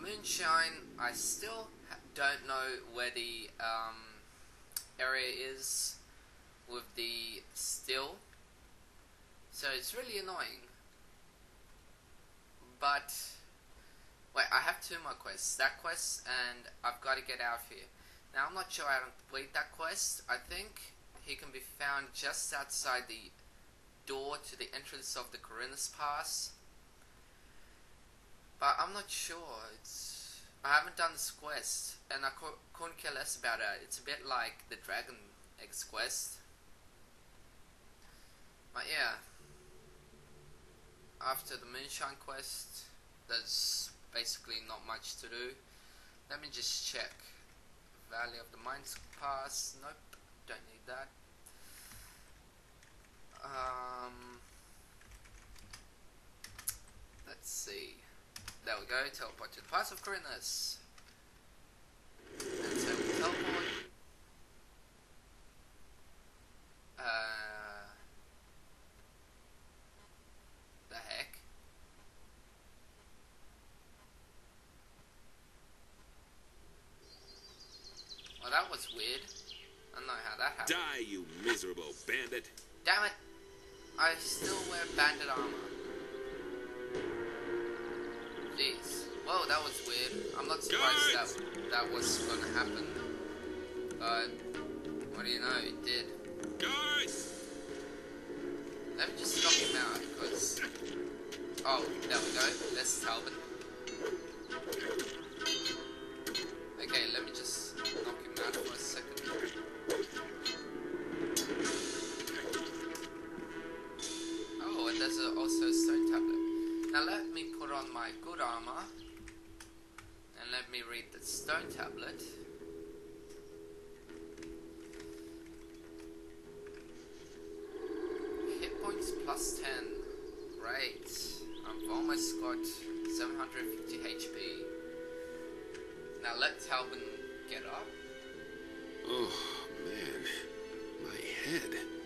Moonshine, I still don't know where the um, area is with the still. So it's really annoying. But, wait, I have two more quests. That quest, and I've got to get out of here. Now, I'm not sure I haven't completed that quest. I think he can be found just outside the door to the entrance of the Khorinis Pass. But I'm not sure. It's I haven't done this quest, and I co couldn't care less about it. It's a bit like the Dragon Eggs quest. But yeah, after the Moonshine quest, there's basically not much to do. Let me just check. Valley of the Mines Pass. Nope, don't need that. Um, let's see. We go, teleport to the Pass of Khorinis. And so we teleport. Uh, the heck? Well, that was weird. I don't know how that happened. Die, you miserable bandit. Damn it! I still wear bandit armor. Jeez. Whoa, that was weird. I'm not surprised Guards! that that was gonna happen. But what do you know? It did. Guards! Let me just knock him out because. Oh, there we go. That's Talbot. Okay, let me just knock him out for a second. Oh, and there's also a stone tablet. Now let me put on my good armor and let me read the stone tablet. Hit points plus 10. Great. I've almost got 750 HP. Now let Talbin get up. Oh, man. My head.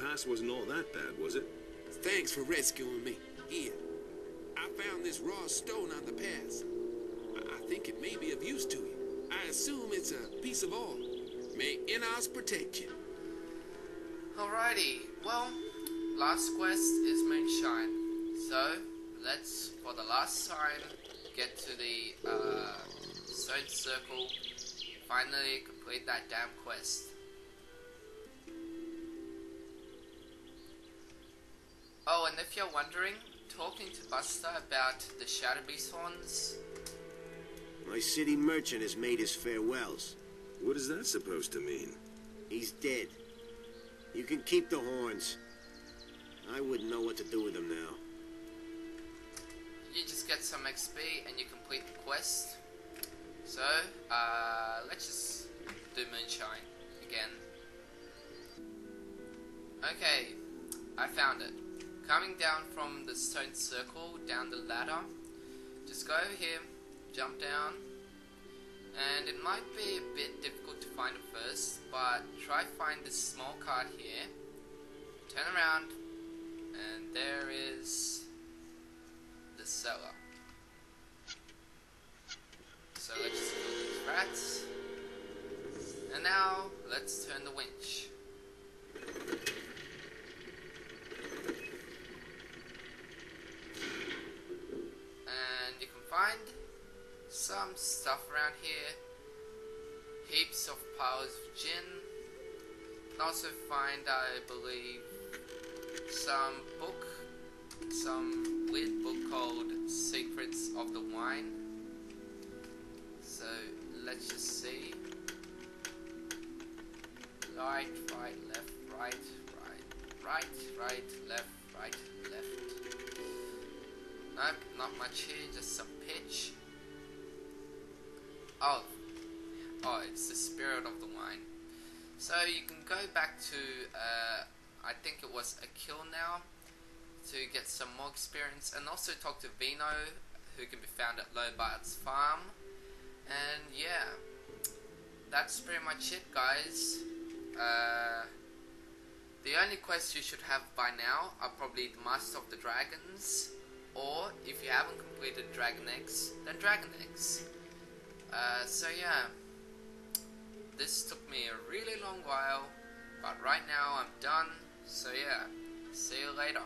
Pass wasn't all that bad, was it? Thanks for rescuing me. Here, I found this raw stone on the pass. I I think it may be of use to you. I assume it's a piece of ore. May Innos protect you. Alrighty, well, last quest is Moonshine. So, let's, for the last time, get to the uh, Stone Circle, finally complete that damn quest. Oh, and if you're wondering, talking to Buster about the Shadow Beast horns, My city merchant has made his farewells. What is that supposed to mean? He's dead. You can keep the horns. I wouldn't know what to do with them now. you just get some XP and you complete the quest. So, uh, let's just do Moonshine again. Okay, I found it. Coming down from the stone circle, down the ladder, just go over here, jump down, and it might be a bit difficult to find it first, but try find this small card here, turn around, and there is the cellar. So let's just kill these rats. And now let's turn the winch. And you can find some stuff around here. Heaps of piles of gin. You can also find, I believe, some book some weird book called Secrets of the Wine. So let's just see. Right, right, left, right, right, right, right, left, right, left. Nope, not much here, just some pitch. Oh, oh, it's the spirit of the wine. So you can go back to, uh, I think it was a kill now to get some more experience and also talk to Vino who can be found at Lobart's farm and yeah that's pretty much it guys uh, the only quests you should have by now are probably the Master of the Dragons, or if you haven't completed Dragon Eggs, then Dragon Eggs. Uh, so yeah, this took me a really long while, but right now I'm done, so yeah, see you later.